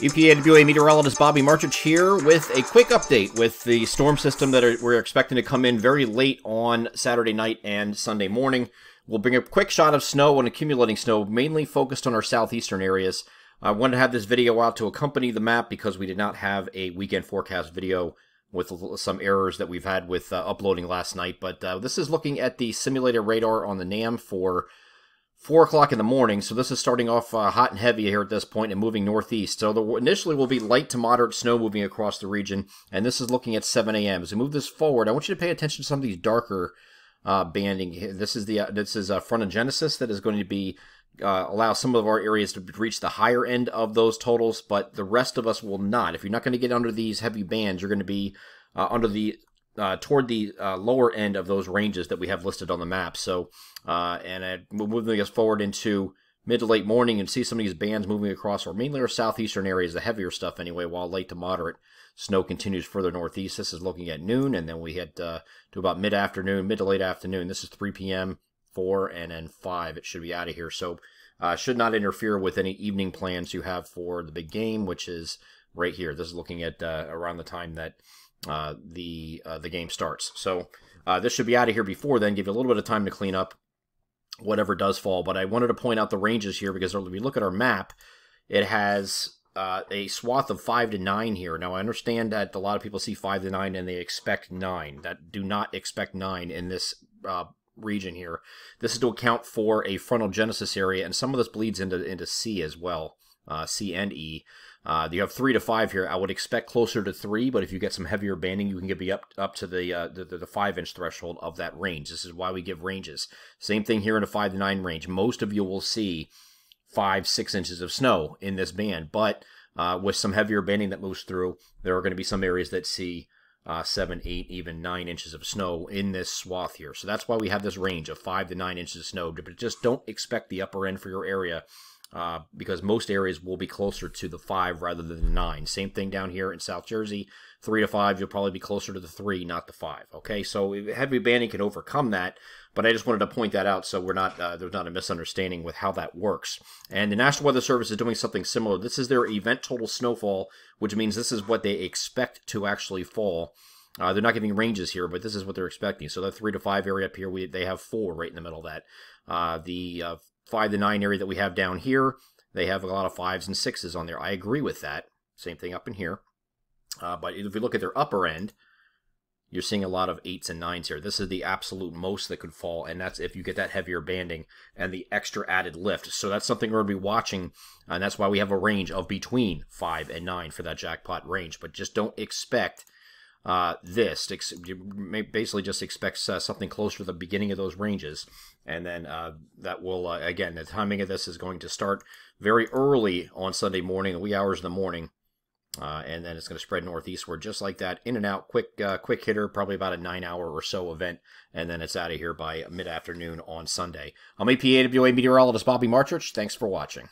EPAWA meteorologist Bobby Martrich here with a quick update with the storm system that are, we're expecting to come in very late on Saturday night and Sunday morning. We'll bring a quick shot of snow and accumulating snow, mainly focused on our southeastern areas. I wanted to have this video out to accompany the map because we did not have a weekend forecast video with some errors that we've had with uh, uploading last night. But uh, this is looking at the simulated radar on the NAM for 4 o'clock in the morning, so this is starting off uh, hot and heavy here at this point and moving northeast. So there initially will be light to moderate snow moving across the region, and this is looking at 7 a.m. As we move this forward, I want you to pay attention to some of these darker uh, banding. This is the uh, this is a frontogenesis that is going to be uh, allow some of our areas to reach the higher end of those totals, but the rest of us will not. If you're not going to get under these heavy bands, you're going to be uh, under the uh, toward the uh, lower end of those ranges that we have listed on the map. So, uh, and moving us forward into mid to late morning and see some of these bands moving across, or mainly our southeastern areas, the heavier stuff anyway, while late to moderate snow continues further northeast. This is looking at noon, and then we head uh, to about mid afternoon, mid to late afternoon. This is 3 p.m., 4, and then 5. It should be out of here. So, uh, should not interfere with any evening plans you have for the big game, which is right here. This is looking at uh, around the time that uh, the uh, the game starts. So uh, this should be out of here before then. Give you a little bit of time to clean up whatever does fall. But I wanted to point out the ranges here because when we look at our map, it has uh, a swath of five to nine here. Now I understand that a lot of people see five to nine and they expect nine. That do not expect nine in this uh, region here. This is to account for a frontogenesis area, and some of this bleeds into into C as well, uh, C and E. Uh, you have three to five here. I would expect closer to three, but if you get some heavier banding, you can get be up up to the, uh, the, the five inch threshold of that range. This is why we give ranges. Same thing here in a five to nine range. Most of you will see five six inches of snow in this band, but uh, with some heavier banding that moves through, there are going to be some areas that see uh, seven, eight, even nine inches of snow in this swath here. So that's why we have this range of five to nine inches of snow. But just don't expect the upper end for your area uh, because most areas will be closer to the five rather than the nine. Same thing down here in South Jersey, three to five, you'll probably be closer to the three, not the five. Okay, so heavy banding can overcome that, but I just wanted to point that out so we're not uh, there's not a misunderstanding with how that works. And the National Weather Service is doing something similar. This is their event total snowfall, which means this is what they expect to actually fall. Uh, they're not giving ranges here, but this is what they're expecting. So the three to five area up here, we they have four right in the middle of that. Uh, the uh, five to nine area that we have down here, they have a lot of fives and sixes on there. I agree with that. Same thing up in here. Uh, but if we look at their upper end, you're seeing a lot of eights and nines here. This is the absolute most that could fall, and that's if you get that heavier banding and the extra added lift. So that's something we're going to be watching, and that's why we have a range of between five and nine for that jackpot range. But just don't expect uh, this. You basically just expect uh, something closer to the beginning of those ranges, and then uh, that will uh, again the timing of this is going to start very early on Sunday morning, the wee hours of the morning, uh, and then it's going to spread northeastward just like that, in and out, quick uh, quick hitter, probably about a nine hour or so event, and then it's out of here by mid afternoon on Sunday. I'm EPAWA meteorologist Bobby Martrich. Thanks for watching.